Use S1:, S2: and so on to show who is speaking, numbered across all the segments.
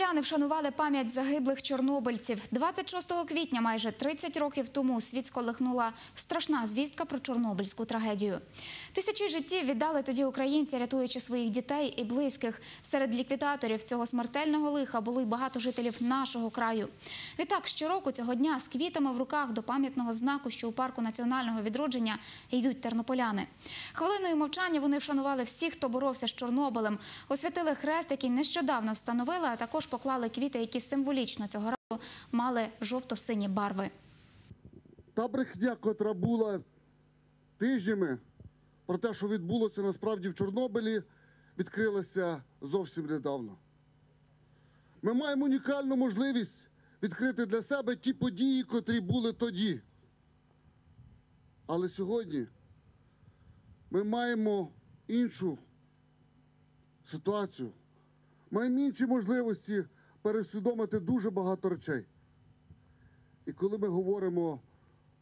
S1: Тернополяни вшанували пам'ять загиблих чорнобильців. 26 квітня, майже 30 років тому, світ сколихнула страшна звістка про чорнобильську трагедію. Тисячі життів віддали тоді українці, рятуючи своїх дітей і близьких. Серед ліквідаторів цього смертельного лиха було й багато жителів нашого краю. Відтак, щороку цього дня з квітами в руках до пам'ятного знаку, що у парку національного відродження йдуть тернополяни. Хвилиною мовчання вони вшанували всіх, хто боровся з Чорнобилем, освятили хрест, який нещодавно встановили, а також поклали квіти, які символічно цього разу мали жовто-сині барви.
S2: Та брехня, котра була тижнями про те, що відбулося насправді в Чорнобилі, відкрилася зовсім недавно. Ми маємо унікальну можливість відкрити для себе ті події, котрі були тоді. Але сьогодні ми маємо іншу ситуацію. Маємо інші можливості пересвідомити дуже багато речей. І коли ми говоримо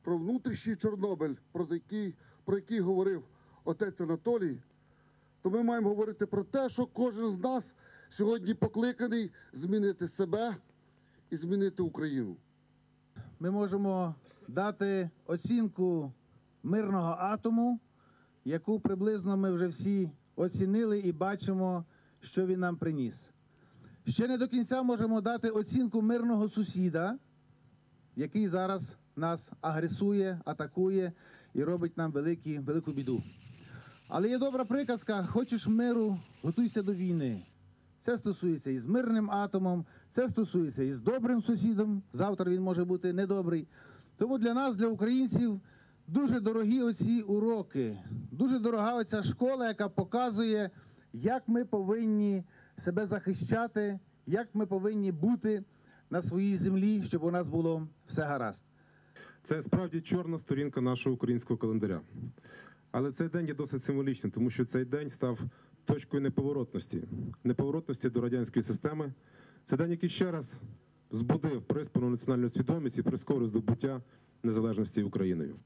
S2: про внутрішній Чорнобиль, про який, про який говорив отець Анатолій, то ми маємо говорити про те, що кожен з нас сьогодні покликаний змінити себе і змінити Україну.
S3: ми можемо дати оцінку мирного атому, яку приблизно ми вже всі оцінили і бачимо, що він нам приніс. Ще не до кінця можемо дати оцінку мирного сусіда, який зараз нас агресує, атакує і робить нам великі, велику біду. Але є добра приказка: хочеш миру, готуйся до війни. Це стосується і з мирним атомом, це стосується і з добрим сусідом. Завтра він може бути недобрий. Тому для нас, для українців, дуже дорогі оці уроки, дуже дорога оця школа, яка показує, як ми повинні себе захищати, як ми повинні бути на своїй землі, щоб у нас було все гаразд.
S4: Це справді чорна сторінка нашого українського календаря. Але цей день є досить символічним, тому що цей день став точкою неповоротності, неповоротності до радянської системи. Це день, який ще раз збудив приспану національну свідомість і прискорив здобуття незалежності Україною.